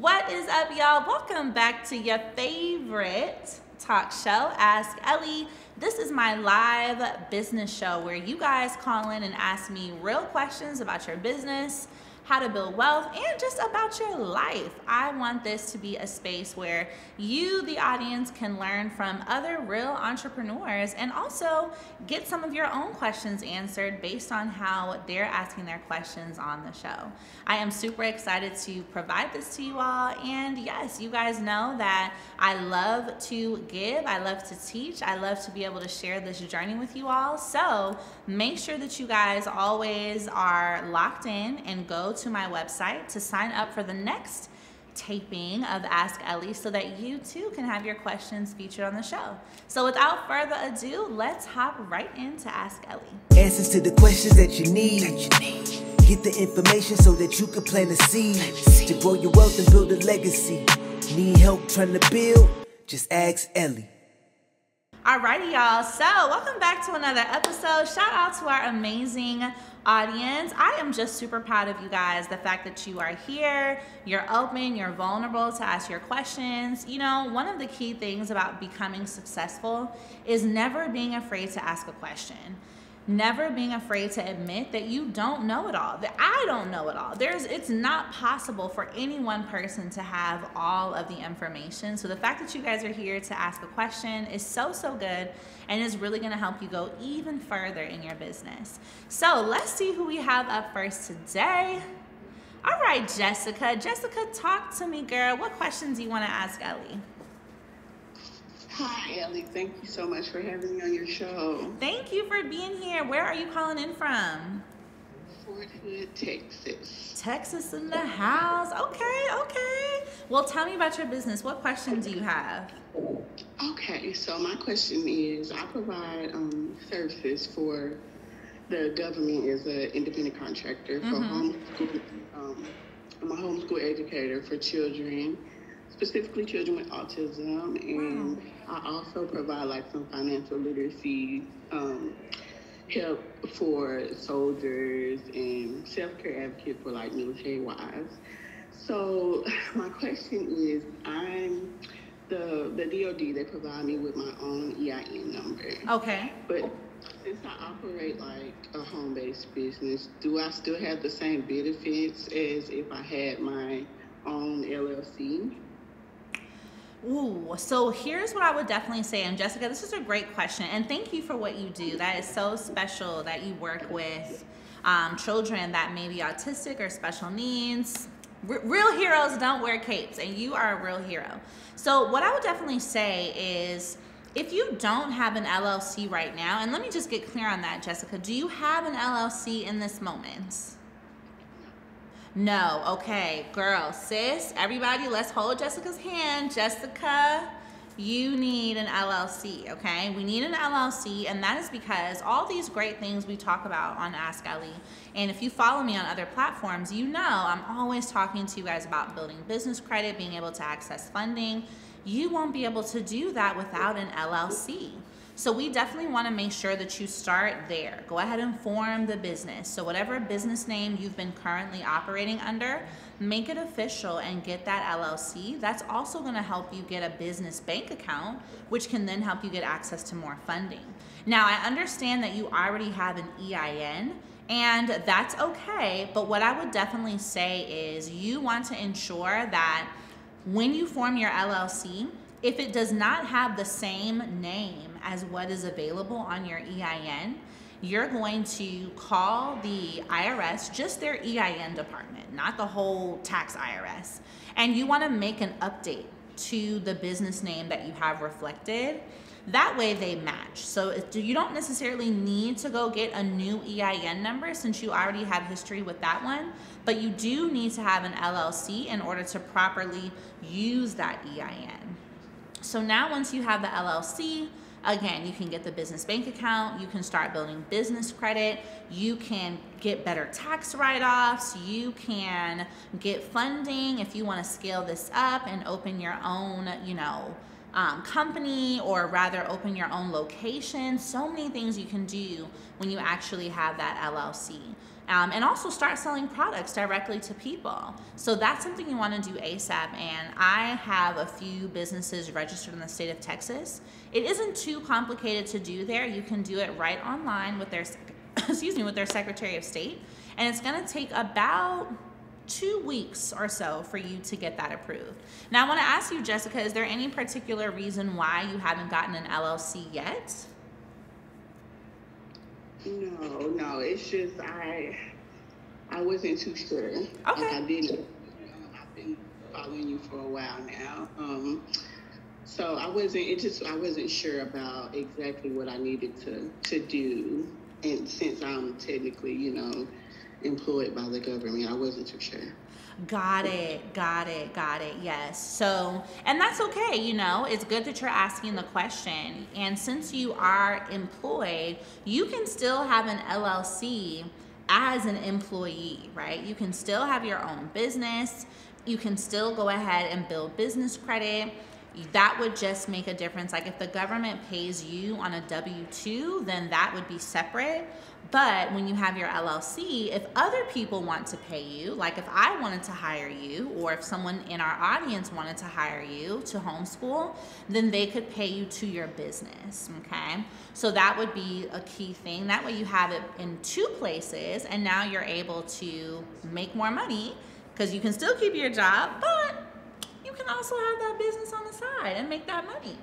What is up, y'all? Welcome back to your favorite talk show, Ask Ellie. This is my live business show where you guys call in and ask me real questions about your business how to build wealth, and just about your life. I want this to be a space where you, the audience, can learn from other real entrepreneurs and also get some of your own questions answered based on how they're asking their questions on the show. I am super excited to provide this to you all. And yes, you guys know that I love to give, I love to teach, I love to be able to share this journey with you all. So make sure that you guys always are locked in and go to my website to sign up for the next taping of Ask Ellie so that you too can have your questions featured on the show. So without further ado, let's hop right into Ask Ellie. Answers to the questions that you need. That you need. Get the information so that you can plant a seed to grow your wealth and build a legacy. Need help trying to build? Just ask Ellie. Alrighty, y'all. So, welcome back to another episode. Shout out to our amazing audience. I am just super proud of you guys. The fact that you are here, you're open, you're vulnerable to ask your questions. You know, one of the key things about becoming successful is never being afraid to ask a question never being afraid to admit that you don't know it all that i don't know it all. There's it's not possible for any one person to have all of the information. So the fact that you guys are here to ask a question is so so good and is really going to help you go even further in your business. So let's see who we have up first today. All right jessica. Jessica talk to me girl. What questions do you want to ask ellie Hi, Ellie. Thank you so much for having me on your show. Thank you for being here. Where are you calling in from? Fort Hood, Texas. Texas in the house. Okay, okay. Well, tell me about your business. What questions do you have? Okay, so my question is I provide um, services for the government as an independent contractor for mm-hmm. homeschool. Um, I'm a homeschool educator for children specifically children with autism, and wow. I also provide like some financial literacy um, help for soldiers and self care advocate for like military wives. So my question is, I'm the the DoD. They provide me with my own EIN number. Okay. But since I operate like a home based business, do I still have the same benefits as if I had my own LLC? Ooh, so here's what I would definitely say. And Jessica, this is a great question. And thank you for what you do. That is so special that you work with um, children that may be autistic or special needs. R- real heroes don't wear capes, and you are a real hero. So, what I would definitely say is if you don't have an LLC right now, and let me just get clear on that, Jessica, do you have an LLC in this moment? No, okay, girl, sis, everybody, let's hold Jessica's hand. Jessica, you need an LLC, okay? We need an LLC, and that is because all these great things we talk about on Ask Ellie, and if you follow me on other platforms, you know I'm always talking to you guys about building business credit, being able to access funding. You won't be able to do that without an LLC. So we definitely want to make sure that you start there. Go ahead and form the business. So whatever business name you've been currently operating under, make it official and get that LLC. That's also going to help you get a business bank account, which can then help you get access to more funding. Now, I understand that you already have an EIN. And that's okay, but what I would definitely say is you want to ensure that when you form your LLC, if it does not have the same name as what is available on your EIN, you're going to call the IRS, just their EIN department, not the whole tax IRS. And you want to make an update to the business name that you have reflected. That way they match. So you don't necessarily need to go get a new EIN number since you already have history with that one, but you do need to have an LLC in order to properly use that EIN. So now once you have the LLC, Again, you can get the business bank account, you can start building business credit, you can get better tax write offs, you can get funding if you want to scale this up and open your own, you know. Um, company or rather open your own location. So many things you can do when you actually have that LLC. Um, and also start selling products directly to people. So that's something you want to do ASAP. And I have a few businesses registered in the state of Texas. It isn't too complicated to do there. You can do it right online with their excuse me with their Secretary of State, and it's going to take about two weeks or so for you to get that approved. Now, I want to ask you, Jessica, is there any particular reason why you haven't gotten an LLC yet? No, no, it's just I I wasn't too sure. Okay. I didn't. I've been following you for a while now. Um, so I wasn't. It just I wasn't sure about exactly what I needed to to do, and since I'm technically, you know, employed by the government, I wasn't too sure. Got it, got it, got it. Yes. So, and that's okay, you know, it's good that you're asking the question. And since you are employed, you can still have an LLC as an employee, right? You can still have your own business. You can still go ahead and build business credit that would just make a difference. Like if the government pays you on a W 2, then that would be separate. But when you have your LLC, if other people want to pay you, like if I wanted to hire you, or if someone in our audience wanted to hire you to homeschool, then they could pay you to your business. Okay. So that would be a key thing. That way you have it in two places, and now you're able to make more money because you can still keep your job, but you can also have that business on the side and make that money.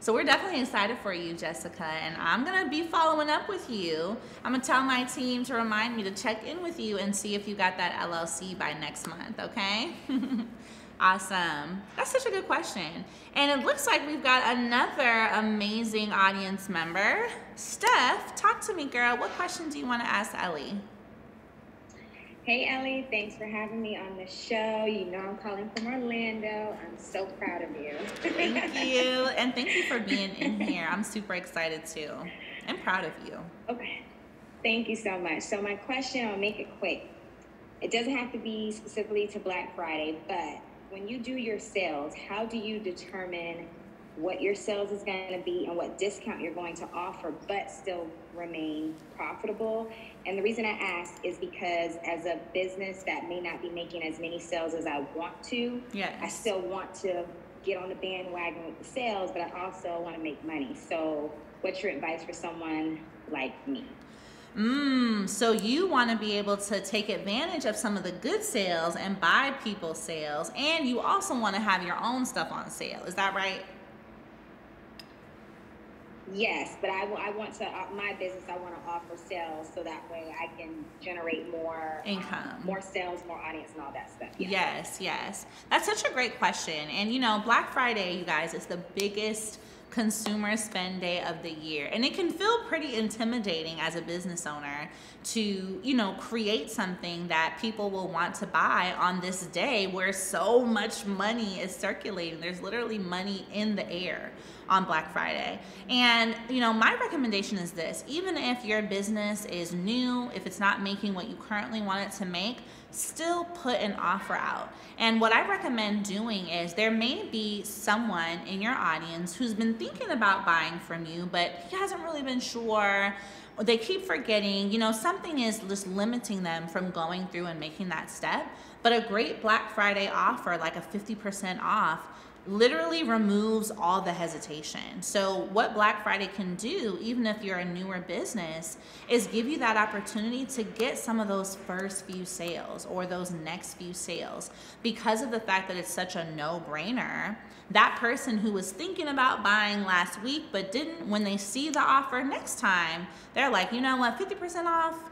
So we're definitely excited for you, Jessica, and I'm gonna be following up with you. I'm gonna tell my team to remind me to check in with you and see if you got that LLC by next month, okay? awesome. That's such a good question. And it looks like we've got another amazing audience member. Steph, talk to me, girl. What question do you wanna ask Ellie? Hey Ellie, thanks for having me on the show. You know I'm calling from Orlando. I'm so proud of you. thank you. And thank you for being in here. I'm super excited too. I'm proud of you. Okay. Thank you so much. So my question, I'll make it quick. It doesn't have to be specifically to Black Friday, but when you do your sales, how do you determine what your sales is going to be and what discount you're going to offer, but still remain profitable. And the reason I ask is because as a business that may not be making as many sales as I want to, yes. I still want to get on the bandwagon with the sales, but I also want to make money. So, what's your advice for someone like me? Mm, so you want to be able to take advantage of some of the good sales and buy people's sales, and you also want to have your own stuff on sale. Is that right? Yes, but I, I want to uh, my business. I want to offer sales so that way I can generate more um, income, um, more sales, more audience, and all that stuff. Yeah. Yes, yes, that's such a great question. And you know, Black Friday, you guys, is the biggest consumer spend day of the year and it can feel pretty intimidating as a business owner to you know create something that people will want to buy on this day where so much money is circulating there's literally money in the air on Black Friday. And, you know, my recommendation is this even if your business is new, if it's not making what you currently want it to make, still put an offer out. And what I recommend doing is there may be someone in your audience who's been thinking about buying from you, but he hasn't really been sure. They keep forgetting, you know, something is just limiting them from going through and making that step. But a great Black Friday offer, like a 50% off, literally removes all the hesitation. So, what Black Friday can do, even if you're a newer business, is give you that opportunity to get some of those first few sales or those next few sales because of the fact that it's such a no brainer. That person who was thinking about buying last week but didn't, when they see the offer next time, they're like, you know what, 50% off?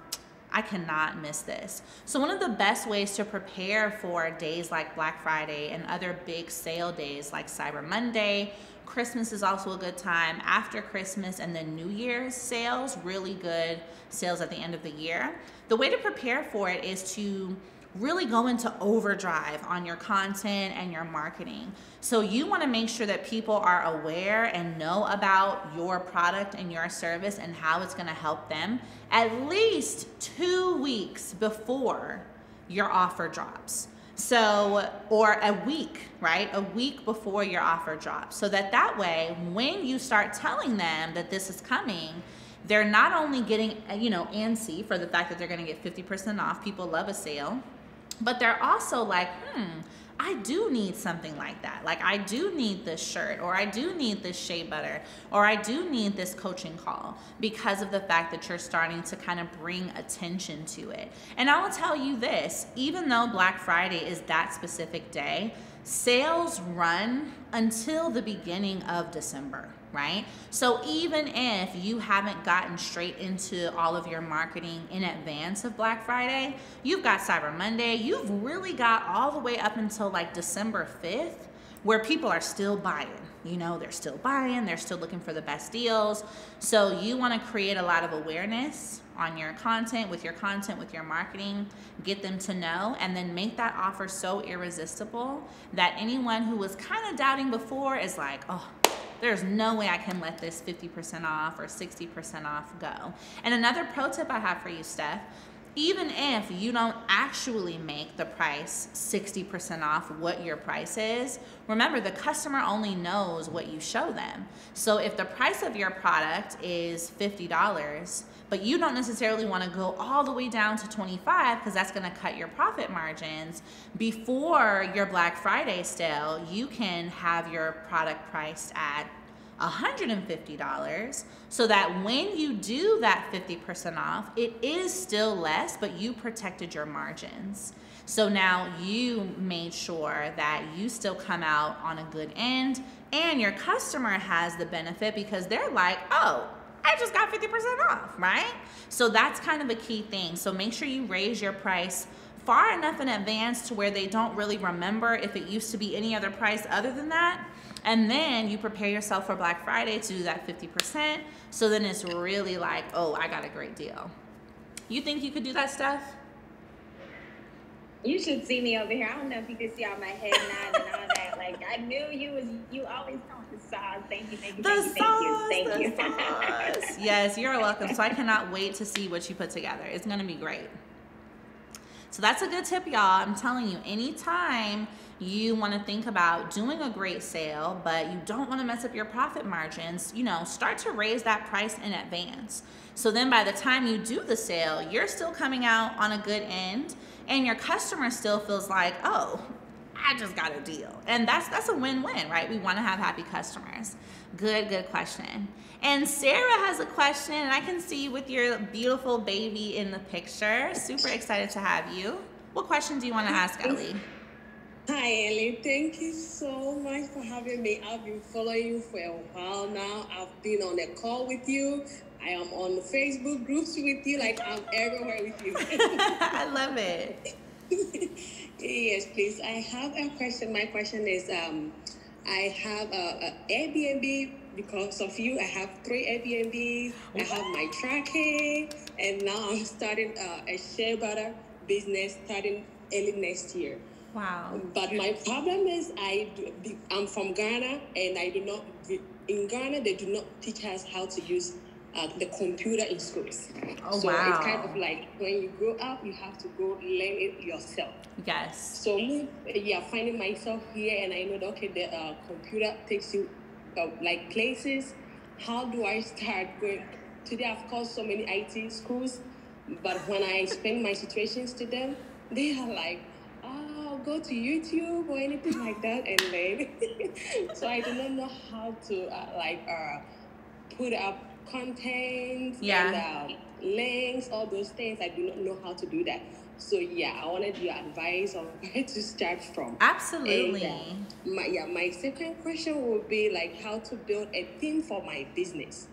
I cannot miss this. So, one of the best ways to prepare for days like Black Friday and other big sale days like Cyber Monday, Christmas is also a good time. After Christmas and then New Year's sales, really good sales at the end of the year. The way to prepare for it is to really go into overdrive on your content and your marketing. So you want to make sure that people are aware and know about your product and your service and how it's going to help them at least 2 weeks before your offer drops. So, or a week, right? A week before your offer drops. So that that way when you start telling them that this is coming, they're not only getting, you know, antsy for the fact that they're going to get 50% off. People love a sale. But they're also like, hmm, I do need something like that. Like, I do need this shirt, or I do need this shea butter, or I do need this coaching call because of the fact that you're starting to kind of bring attention to it. And I will tell you this even though Black Friday is that specific day, sales run until the beginning of December right? So even if you haven't gotten straight into all of your marketing in advance of Black Friday, you've got Cyber Monday, you've really got all the way up until like December 5th where people are still buying. You know, they're still buying, they're still looking for the best deals. So you want to create a lot of awareness on your content, with your content, with your marketing, get them to know, and then make that offer so irresistible that anyone who was kind of doubting before is like, oh, there's no way I can let this 50% off or 60% off go. And another pro tip I have for you, Steph, even if you don't actually make the price 60% off what your price is, remember the customer only knows what you show them. So if the price of your product is $50, but you don't necessarily want to go all the way down to 25 because that's going to cut your profit margins, before your Black Friday sale, you can have your product priced at $150 so that when you do that 50% off, it is still less, but you protected your margins. So now you made sure that you still come out on a good end and your customer has the benefit because they're like, oh, I just got 50% off, right? So that's kind of a key thing. So make sure you raise your price far enough in advance to where they don't really remember if it used to be any other price other than that. And then you prepare yourself for Black Friday to do that 50%. So then it's really like, oh, I got a great deal. You think you could do that stuff? You should see me over here. I don't know if you can see all my head nod and all that. Like I knew you was you always come with the sauce. Thank you, thank you, the thank sauce, you, thank you, thank you. yes, you're welcome. So I cannot wait to see what you put together. It's gonna be great. So that's a good tip, y'all. I'm telling you, anytime you want to think about doing a great sale, but you don't want to mess up your profit margins, you know, start to raise that price in advance. So then by the time you do the sale, you're still coming out on a good end and your customer still feels like, "Oh, I just got a deal." And that's that's a win-win, right? We want to have happy customers. Good, good question. And Sarah has a question, and I can see you with your beautiful baby in the picture. Super excited to have you. What question do you want to ask Ellie? Hi, Ellie. Thank you so much for having me. I've been following you for a while now. I've been on a call with you. I am on the Facebook groups with you. Like I'm everywhere with you. I love it. yes, please. I have a question. My question is, um, I have a, a Airbnb because of you. I have three Airbnbs. I have my tracking, and now I'm starting uh, a shea butter business starting early next year. Wow. But my problem is I do, I'm from Ghana and I do not in Ghana they do not teach us how to use uh, the computer in schools. Oh so wow. it's kind of like when you grow up you have to go learn it yourself. Yes. So me, yeah, finding myself here and I know that okay the uh, computer takes you uh, like places. How do I start going? Today I've called so many IT schools, but when I explain my situations to them, they are like "Oh, go to YouTube or anything like that and then so I do not know how to uh, like uh, put up content yeah. and uh, links, all those things. I do not know how to do that. So yeah, I wanted your advice on where to start from. Absolutely. And, uh, my yeah, my second question would be like how to build a team for my business.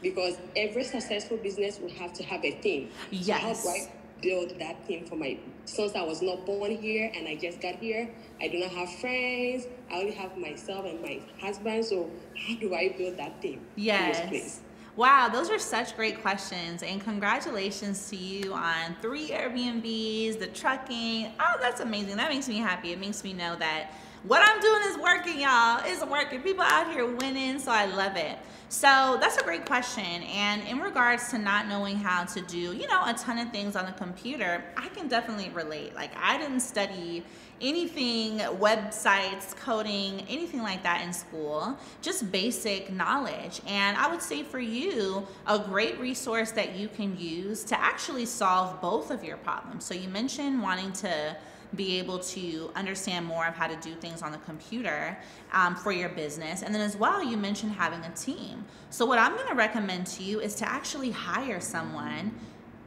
Because every successful business will have to have a team. Yes. So how do I build that team for my since I was not born here and I just got here. I do not have friends. I only have myself and my husband. So how do I build that team? Yes. Wow, those are such great questions. And congratulations to you on three Airbnbs, the trucking. Oh, that's amazing. That makes me happy. It makes me know that what I'm doing is working, y'all. It's working. People out here winning, so I love it. So that's a great question. And in regards to not knowing how to do, you know, a ton of things on the computer, I can definitely relate. Like I didn't study anything, websites, coding, anything like that in school, just basic knowledge. And I would say for you, a great resource that you can use to actually solve both of your problems. So you mentioned wanting to be able to understand more of how to do things on the computer um, for your business. And then as well, you mentioned having a team. So what I'm gonna recommend to you is to actually hire someone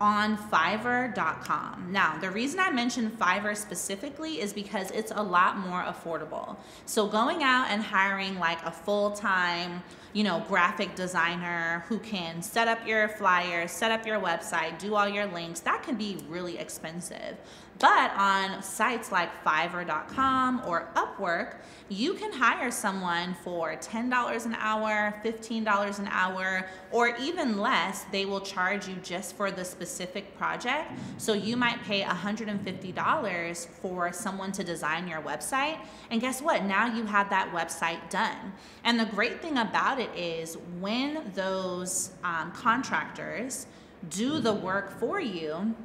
on fiverr.com. Now, the reason I mentioned Fiverr specifically is because it's a lot more affordable. So going out and hiring like a full-time, you know, graphic designer who can set up your flyers, set up your website, do all your links, that can be really expensive. But on sites like fiverr.com or Upwork, you can hire someone for $10 an hour, $15 an hour, or even less. They will charge you just for the specific project. So you might pay $150 for someone to design your website. And guess what? Now you have that website done. And the great thing about it is when those um, contractors do the work for you,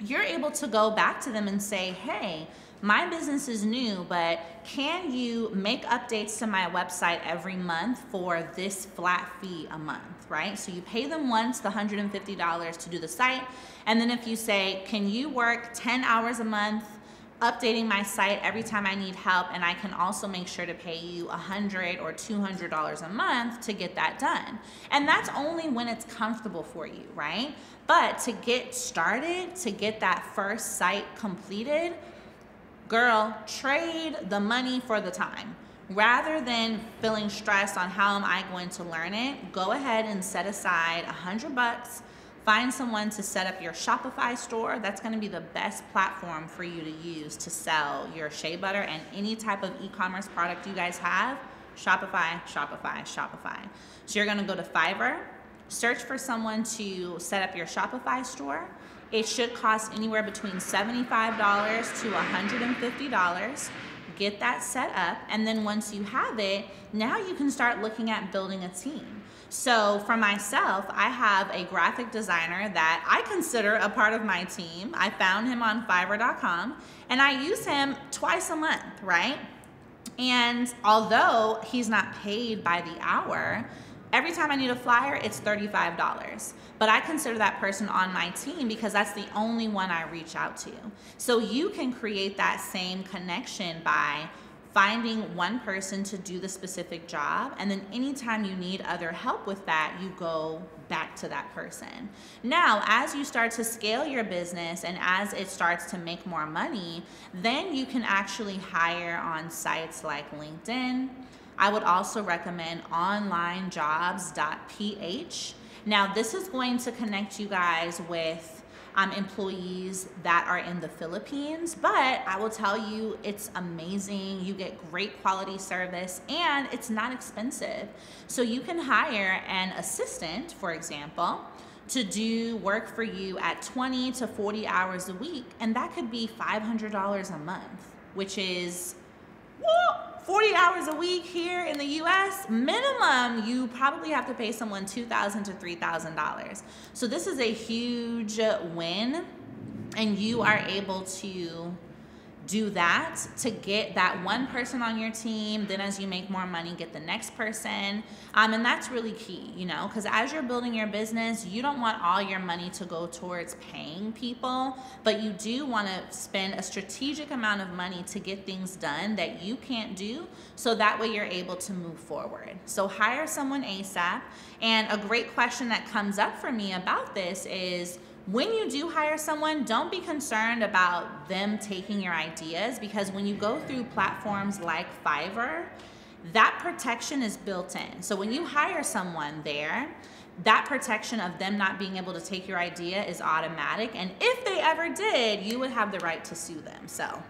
you're able to go back to them and say, hey, my business is new, but can you make updates to my website every month for this flat fee a month, right? So you pay them once the $150 to do the site. And then if you say, can you work 10 hours a month updating my site every time I need help and I can also make sure to pay you a hundred or two hundred dollars a month to get that done. And that's only when it's comfortable for you, right? But to get started, to get that first site completed, girl, trade the money for the time. Rather than feeling stressed on how am I going to learn it, go ahead and set aside a hundred bucks Find someone to set up your Shopify store. That's gonna be the best platform for you to use to sell your shea butter and any type of e-commerce product you guys have. Shopify, Shopify, Shopify. So you're gonna go to Fiverr, search for someone to set up your Shopify store. It should cost anywhere between $75 to $150 get that set up and then once you have it now you can start looking at building a team so for myself, I have a graphic designer that I consider a part of my team. I found him on fiverr.com and I use him twice a month, right? And although he's not paid by the hour, every time I need a flyer, it's $35. But I consider that person on my team because that's the only one I reach out to. So you can create that same connection by finding one person to do the specific job and then anytime you need other help with that you go back to that person. Now as you start to scale your business and as it starts to make more money then you can actually hire on sites like linkedin. I would also recommend onlinejobs.ph now this is going to connect you guys with um, employees that are in the Philippines, but I will tell you it's amazing. You get great quality service and it's not expensive. So you can hire an assistant, for example, to do work for you at 20 to 40 hours a week, and that could be $500 a month, which is, well, 40 hours a week here in the US, minimum, you probably have to pay someone 2,000 to $3,000. So this is a huge win and you are able to do that to get that one person on your team. Then, as you make more money, get the next person. Um, and that's really key, you know, because as you're building your business, you don't want all your money to go towards paying people, but you do want to spend a strategic amount of money to get things done that you can't do. So that way you're able to move forward. So, hire someone ASAP. And a great question that comes up for me about this is, when you do hire someone, don't be concerned about them taking your ideas because when you go through platforms like Fiverr, that protection is built in. So when you hire someone there, that protection of them not being able to take your idea is automatic. And if they ever did, you would have the right to sue them. So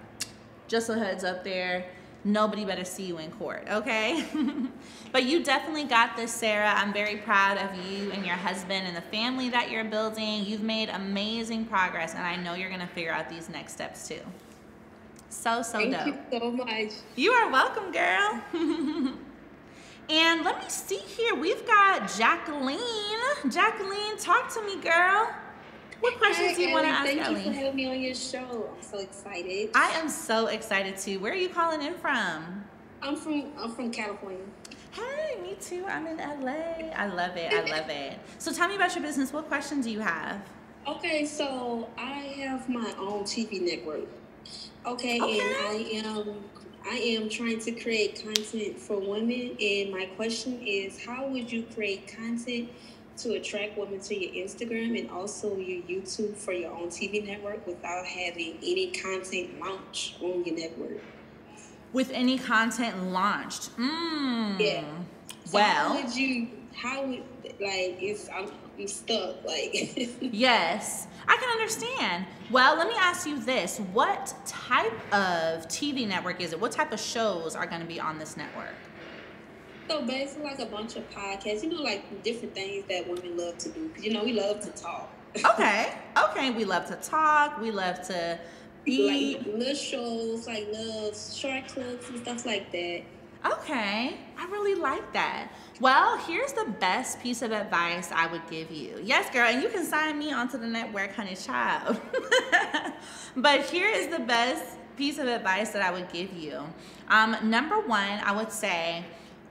just a heads up there nobody better see you in court, okay? but you definitely got this, Sarah. I'm very proud of you and your husband and the family that you're building. You've made amazing progress, and I know you're gonna figure out these next steps too. So, so Thank dope. you so much. You are welcome, girl. and let me see here. We've got Jacqueline. Jacqueline, talk to me, girl. What questions do you want to ask Thank Ellie? you for having me on your show. I'm so excited. I am so excited too. Where are you calling in from? I'm from I'm from California. Hey, me too. I'm in LA. I love it. I love it. So tell me about your business. What question do you have? Okay, so I have my own TV network. Okay, Okay. and I am I am trying to create content for women and my question is how would you create content to attract women to your Instagram and also your YouTube for your own TV network without having any content launch on your network? With any content launched. Mmm. Yeah. So how would you? How would like? It's I'm, I'm stuck. Like, yes, I can understand. Well, let me ask you this. What type of TV network is it? What type of shows are going to be on this network? So basically, like a bunch of podcasts. You know, like different things that women love to do. you know, we love to talk. Okay. Okay. We love to talk. We love to eat. like little shows, like little short clips and stuff like that. Okay, I really like that. Well, here's the best piece of advice I would give you. Yes, girl, and you can sign me onto the network, honey child. but here is the best piece of advice that I would give you. Um, number one, I would say,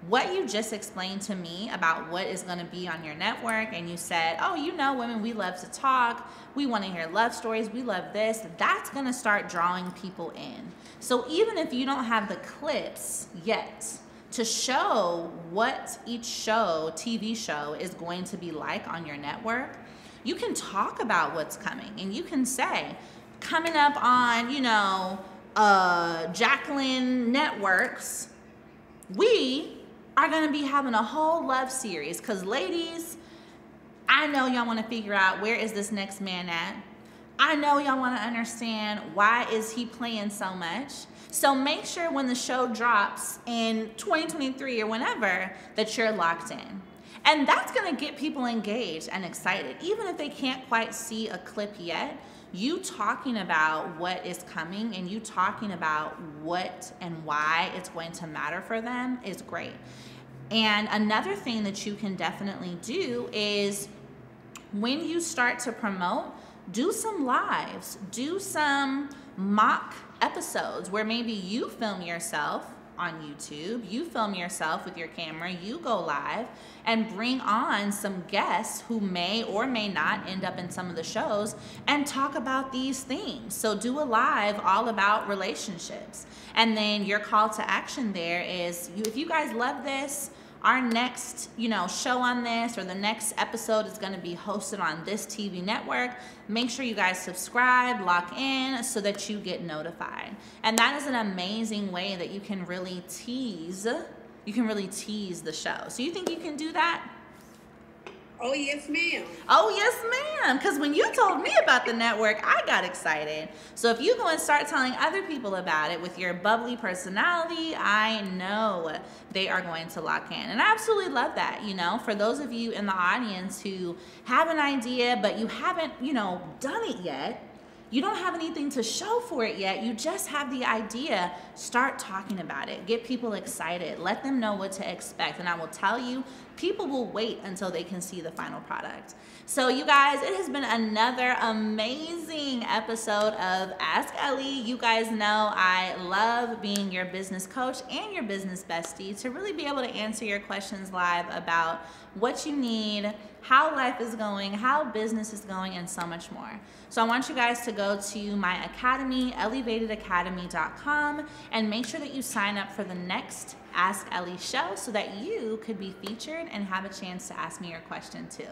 what you just explained to me about what is going to be on your network, and you said, Oh, you know, women, we love to talk. We want to hear love stories. We love this. That's going to start drawing people in. So even if you don't have the clips yet to show what each show, TV show, is going to be like on your network, you can talk about what's coming and you can say, coming up on, you know, uh, Jacqueline Networks, we are to be having a whole love series. Because ladies i know y'all want to figure out where is this next man at. I know y'all want to understand why is he playing so much. So make sure when the show drops in 2023 or whenever that you're locked in. And that's to get people engaged and excited even if they can't quite see a clip yet you talking about what is coming and you talking about what and why it's going to matter for them is great. And another thing that you can definitely do is when you start to promote, do some lives, do some mock episodes where maybe you film yourself on YouTube, you film yourself with your camera, you go live and bring on some guests who may or may not end up in some of the shows and talk about these things. So do a live all about relationships. And then your call to action there is if you guys love this, our next, you know, show on this or the next episode is going to be hosted on this TV network. Make sure you guys subscribe, lock in so that you get notified. And that is an amazing way that you can really tease. You can really tease the show. So you think you can do that? Oh yes, ma'am. Oh, yes, ma'am. Because when you told me about the network, I got excited. So if you go and start telling other people about it with your bubbly personality, I know they are going to lock in. And I absolutely love that. You know, for those of you in the audience who have an idea, but you haven't, you know, done it yet, you don't have anything to show for it yet. You just have the idea. Start talking about it. Get people excited. Let them know what to expect. And I will tell you, people will wait until they can see the final product. So, you guys, it has been another amazing episode of Ask Ellie. You guys know I love being your business coach and your business bestie to really be able to answer your questions live about what you need, how life is going, how business is going, and so much more. So I want you guys to go to my academy, ellievatedacademy.com, and make sure that you sign up for the next Ask Ellie show so that you could be featured and have a chance to ask me your question too.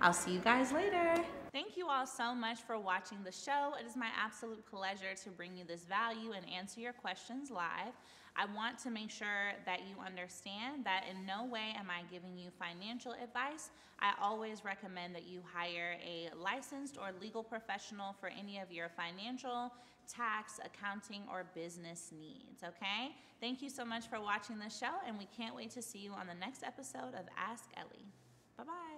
I'll see you guys later. Thank you all so much for watching the show. It is my absolute pleasure to bring you this value and answer your questions live. I want to make sure that you understand that in no way am I giving you financial advice. I always recommend that you hire a licensed or legal professional for any of your financial, tax, accounting, or business needs, okay? Thank you so much for watching the show, and we can't wait to see you on the next episode of Ask Ellie. Bye bye.